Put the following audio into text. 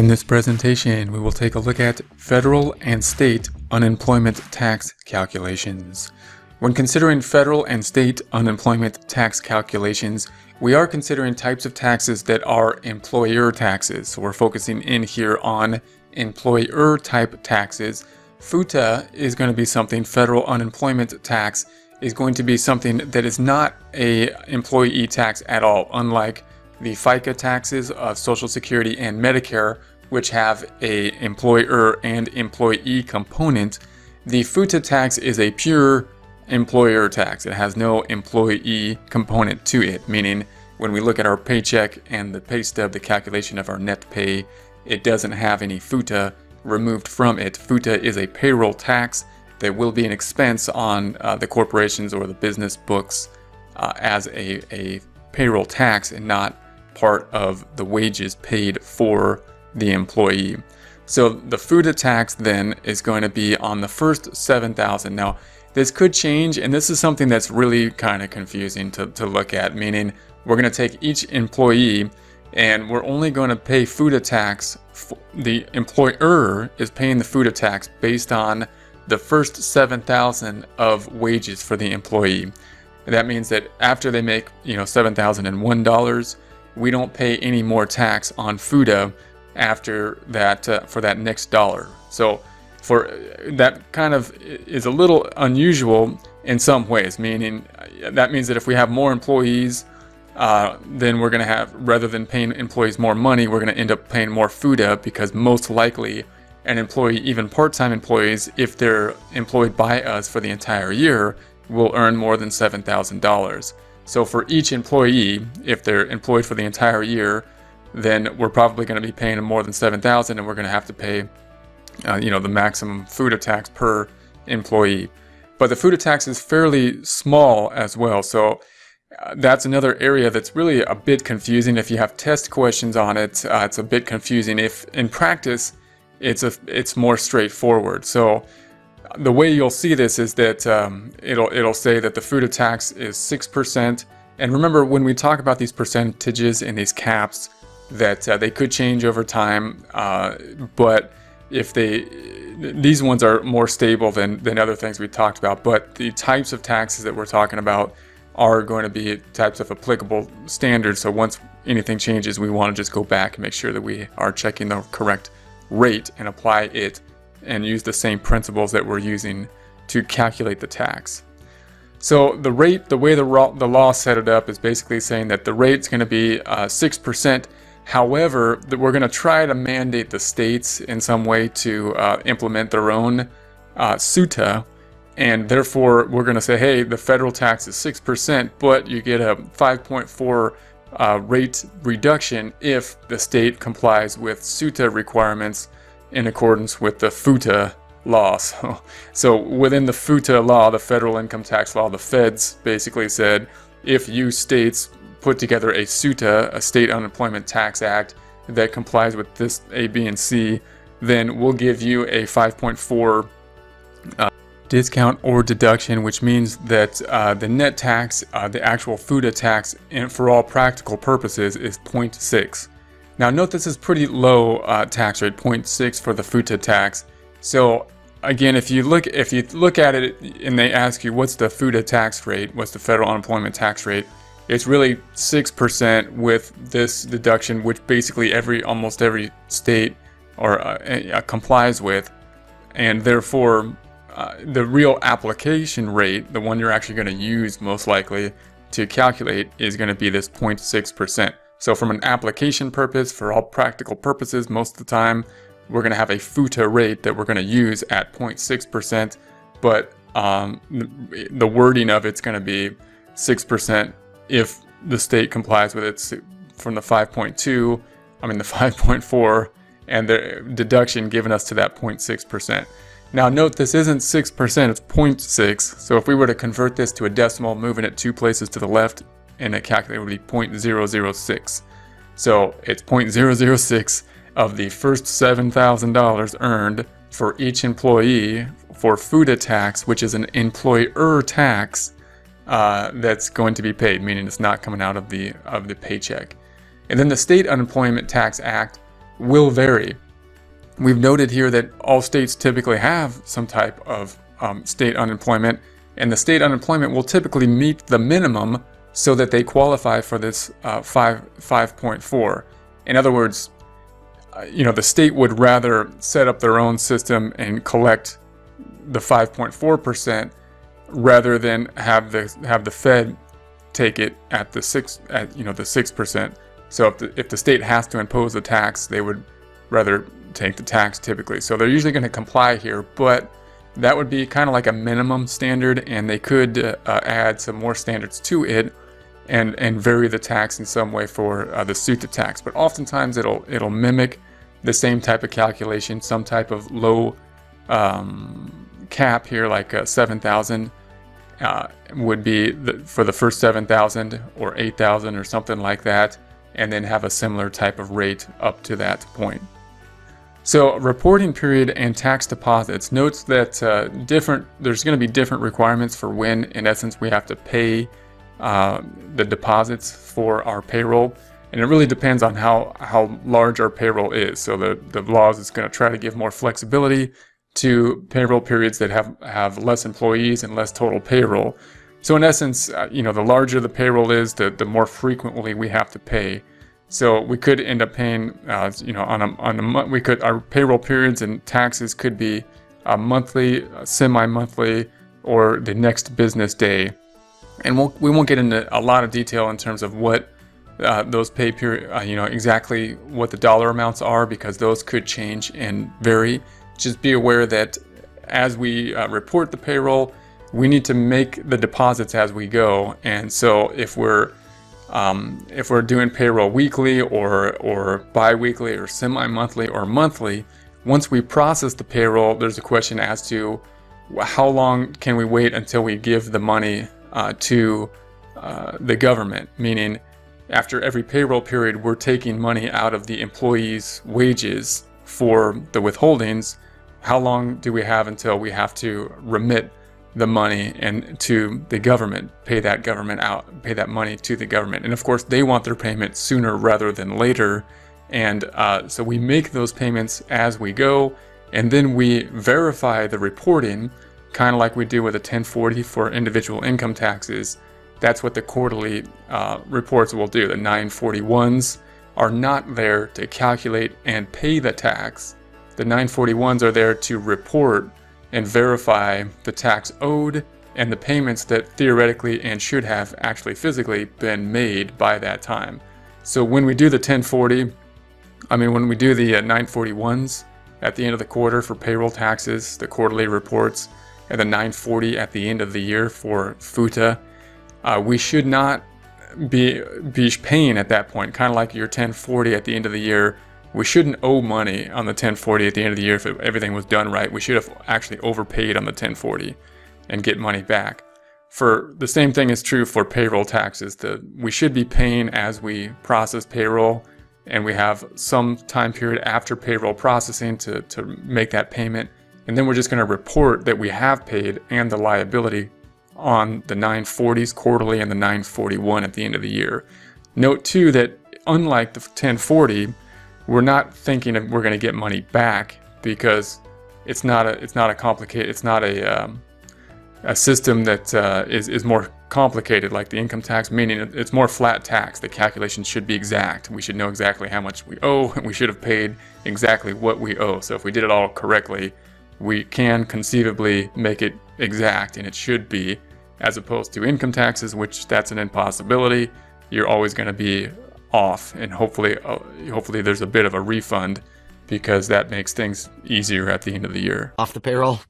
In this presentation, we will take a look at federal and state unemployment tax calculations. When considering federal and state unemployment tax calculations, we are considering types of taxes that are employer taxes. So we're focusing in here on employer type taxes. FUTA is going to be something, federal unemployment tax is going to be something that is not a employee tax at all, unlike the FICA taxes of Social Security and Medicare, which have a employer and employee component. The FUTA tax is a pure employer tax. It has no employee component to it, meaning when we look at our paycheck and the pay stub, the calculation of our net pay, it doesn't have any FUTA removed from it. FUTA is a payroll tax that will be an expense on uh, the corporations or the business books uh, as a, a payroll tax and not part of the wages paid for the employee. So the FUTA tax then is going to be on the first 7,000. Now, this could change, and this is something that's really kind of confusing to, to look at, meaning we're going to take each employee and we're only going to pay FUTA tax. The employer is paying the FUTA tax based on the first 7,000 of wages for the employee. That means that after they make, you know, $7,001, we don't pay any more tax on FUTA after that uh, for that next dollar. So for that kind of is a little unusual in some ways, meaning uh, that means that if we have more employees, uh, then we're going to have, rather than paying employees more money, we're going to end up paying more FUTA because most likely an employee, even part-time employees, if they're employed by us for the entire year, will earn more than $7,000. So for each employee, if they're employed for the entire year, then we're probably going to be paying more than 7,000 and we're going to have to pay uh, you know, the maximum FUTA tax per employee. But the FUTA tax is fairly small as well. So uh, that's another area that's really a bit confusing. If you have test questions on it, uh, it's a bit confusing. If in practice, it's a it's more straightforward. So the way you'll see this is that um, it'll it'll say that the FUTA tax is six percent. And remember, when we talk about these percentages and these caps, that uh, they could change over time, uh, but if they these ones are more stable than than other things we talked about. But the types of taxes that we're talking about are going to be types of applicable standards. So once anything changes, we want to just go back and make sure that we are checking the correct rate and apply it and use the same principles that we're using to calculate the tax. So the rate, the way the, the law set it up is basically saying that the rate's going to be uh, 6%. However, we're going to try to mandate the states in some way to uh, implement their own uh, SUTA, and therefore we're going to say, hey, the federal tax is 6%, but you get a 5.4 uh, rate reduction if the state complies with SUTA requirements in accordance with the FUTA law. So, so within the FUTA law, the federal income tax law, the feds basically said if you states put together a SUTA, a state unemployment tax act, that complies with this A, B, and C, then we'll give you a 5.4 uh, discount or deduction, which means that uh, the net tax, uh, the actual FUTA tax, and for all practical purposes, is 0.6. Now note this is pretty low uh, tax rate, 0.6 for the FUTA tax. So again, if you look if you look at it and they ask you what's the FUTA tax rate, what's the federal unemployment tax rate, it's really 6% with this deduction, which basically every almost every state or uh, complies with, and therefore uh, the real application rate, the one you're actually going to use most likely to calculate, is going to be this 0.6%. So from an application purpose, for all practical purposes, most of the time, we're going to have a FUTA rate that we're going to use at 0.6%, but um, the wording of it's going to be 6% if the state complies with its from the 5.2, I mean the 5.4, and the deduction given us to that 0.6%. Now note this isn't 6%, it's 0.6, so if we were to convert this to a decimal, moving it two places to the left, and a calculator would be 0.006. So it's 0.006 of the first $7,000 earned for each employee for FUTA tax, which is an employer tax uh, that's going to be paid, meaning it's not coming out of the of the paycheck. And then the State Unemployment Tax Act will vary. We've noted here that all states typically have some type of um, state unemployment, and the state unemployment will typically meet the minimum so that they qualify for this uh, 5 5.4. In other words, uh, you know, the state would rather set up their own system and collect the 5.4% rather than have the have the Fed take it at the 6 at you know the 6%. So if the, if the state has to impose a tax, they would rather take the tax typically. So they're usually going to comply here, but that would be kind of like a minimum standard and they could uh, add some more standards to it and and vary the tax in some way for uh, the SUTA tax. But oftentimes it'll it'll mimic the same type of calculation, some type of low um, cap here, like uh, 7,000 uh, would be the, for the first 7,000 or 8,000 or something like that, and then have a similar type of rate up to that point. So reporting period and tax deposits. Notes that uh, different there's going to be different requirements for when in essence we have to pay uh, the deposits for our payroll. And it really depends on how how large our payroll is. So the the laws is going to try to give more flexibility to payroll periods that have have less employees and less total payroll. So in essence uh, you know the larger the payroll is the the more frequently we have to pay. So we could end up paying uh, you know on a on a month we could our payroll periods and taxes could be a monthly semi-monthly or the next business day. And we'll, we won't get into a lot of detail in terms of what uh, those pay period, uh, you know, exactly what the dollar amounts are because those could change and vary. Just be aware that as we uh, report the payroll, we need to make the deposits as we go. And so if we're um, if we're doing payroll weekly or or biweekly or semi-monthly or monthly, once we process the payroll, there's a question as to how long can we wait until we give the money uh, to uh, the government, meaning after every payroll period, we're taking money out of the employees' wages for the withholdings. How long do we have until we have to remit the money and to the government, pay that government out, pay that money to the government? And of course, they want their payment sooner rather than later. And uh, so we make those payments as we go, and then we verify the reporting kind of like we do with a 1040 for individual income taxes. That's what the quarterly uh, reports will do. The 941s are not there to calculate and pay the tax. The 941s are there to report and verify the tax owed and the payments that theoretically and should have actually physically been made by that time. So when we do the 1040, I mean, when we do the uh, 941s at the end of the quarter for payroll taxes, the quarterly reports, and the 940 at the end of the year for FUTA, uh, we should not be be paying at that point. Kind of like your 1040 at the end of the year, we shouldn't owe money on the 1040 at the end of the year if it, everything was done right. We should have actually overpaid on the 1040 and get money back. For the same thing is true for payroll taxes. The, we should be paying as we process payroll, and we have some time period after payroll processing to, to make that payment. And then we're just going to report that we have paid and the liability on the 940s quarterly and the 941 at the end of the year. Note too that unlike the 1040, we're not thinking of we're going to get money back because it's not a it's not a complicated it's not a um, a system that uh, is is more complicated like the income tax meaning it's more flat tax. The calculation should be exact. We should know exactly how much we owe. And we should have paid exactly what we owe. So if we did it all correctly we can conceivably make it exact and it should be as opposed to income taxes, which that's an impossibility. You're always going to be off, and hopefully, uh, hopefully there's a bit of a refund because that makes things easier at the end of the year. Off the payroll.